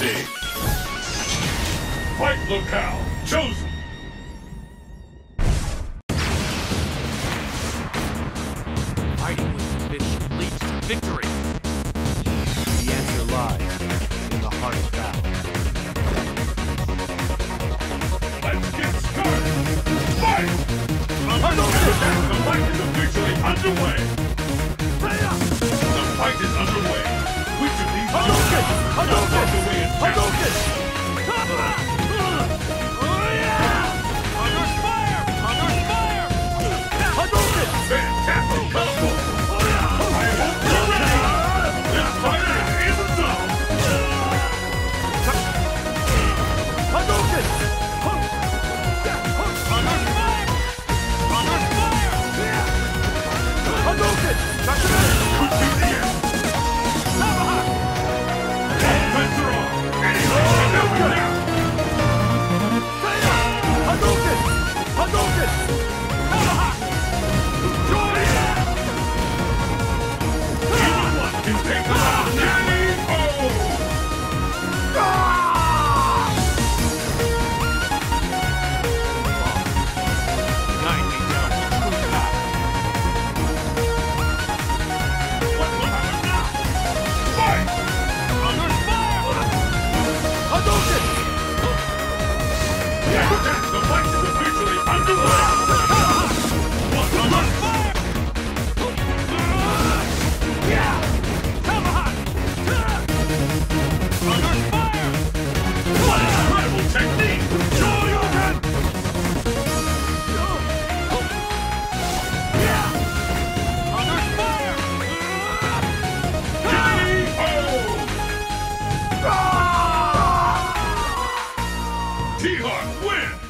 Indeed. Fight locale chosen. Fighting with ambition leads to victory. The answer lies in the heart of battle. Let's get started. Fight! Fight! The fight is officially underway. The fight is officially underway! T-Hawk wins!